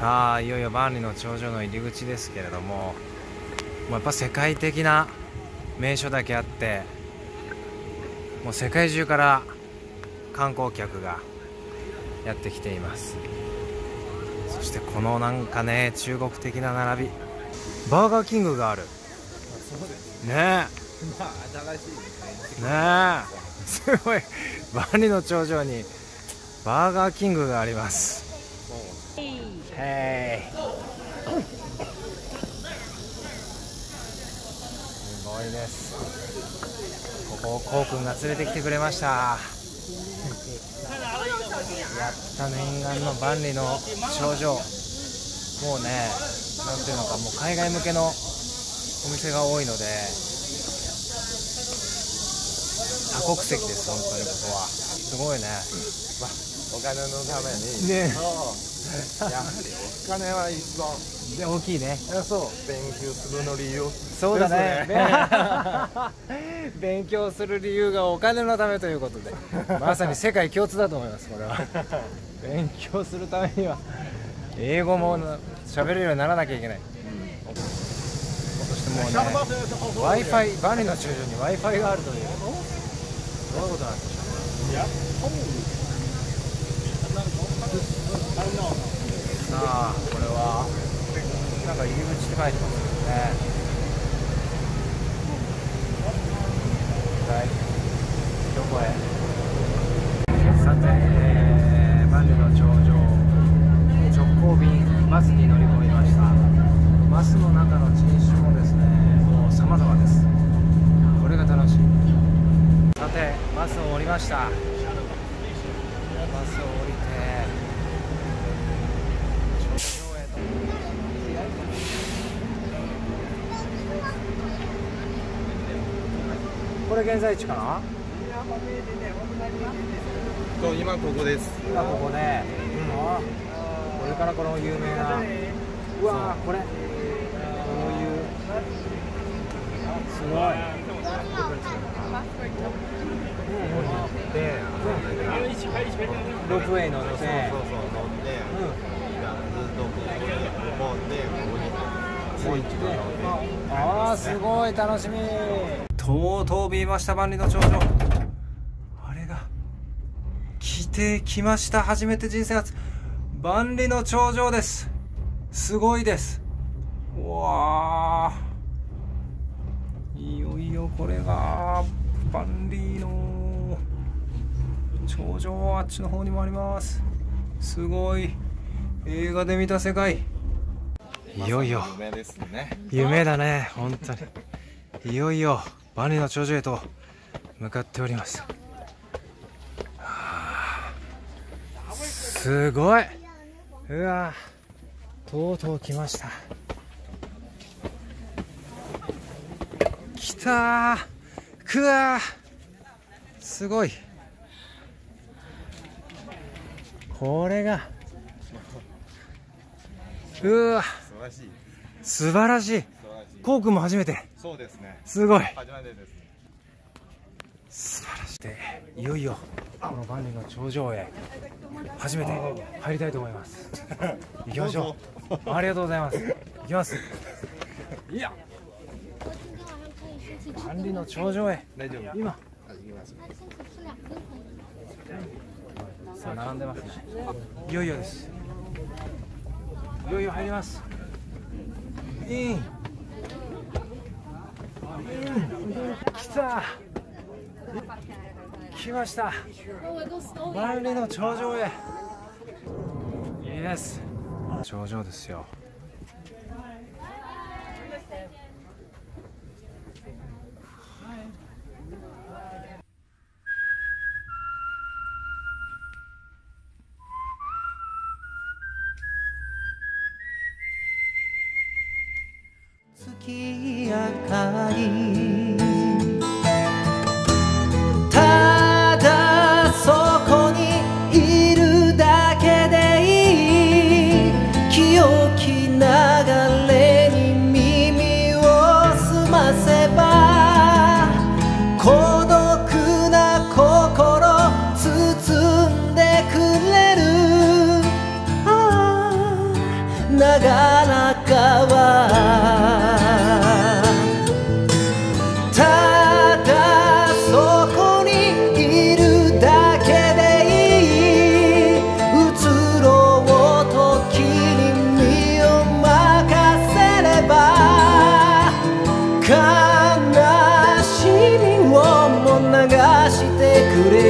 さあいよいよ万里の長城の入り口ですけれどももうやっぱ世界的な名所だけあってもう世界中から観光客がやってきています。そしてこのなんかね中国的な並びバーガーキングがある。ね。え。ね。え。すごい。万里の長城にバーガーキングがありますすごいです。ここをこうくんが連れてきてくれました。やった念願の万里の長城。もうねなんていうのかもう海外向けのお店が多いので多国籍です本当にここは。すごいね。お金のために。ねやはりお金は一番。で大きいね。そう。勉強するの理由。そうだね。です 勉強する理由がお金のためということで。まさに世界共通だと思いますこれは。勉強するためには。英語も喋れるようにならなきゃいけない、そしてもうね w i f i 万里の中将に w i f i があるという。どういうことなんでしょうさあこれはなんか入り口って書いてますよね。はい。どこへ？さて、えー、万里の長城直行便バスに乗り込みました。バスの中の人種もですねもう様々です。これが楽しい。さてバスを降りましたバスを降りて頂上へとこれ現在地かな？と今ここです。今ここね、あこれからこの有名な。うわー。これ。こういうすごい。でロープウェイ乗ってそうそうそう乗ってずっとここ持ってここにもう一度乗ってああすごい楽しみとうとう見えました万里の長城。あれが来てきました初めて人生初。万里の長城です。すごいです。うわー。いよいよこれが万里の頂上あっちの方にもあります。すごい。映画で見た世界。いよいよ。夢ですね。夢だね本当に。いよいよ万里の長城へと向かっております。はあすごい。うわとうとう来ました。来たー。くわー。すごい。これが。うわ。素晴らしい素晴らしい素晴らしいコウ君も初めて。そうですね。すごい。初めてです素晴らしい。でいよいよこの万里の頂上へ初めて入りたいと思います。行きましょう。ありがとうございます。行きます。いや。万里の頂上へ。大丈夫。今。さあ並んでますね。いよいよです。いよいよ入ります。インイン来た。来ました。万里の頂上へ。イエス。頂上ですよ。月明かり natureza.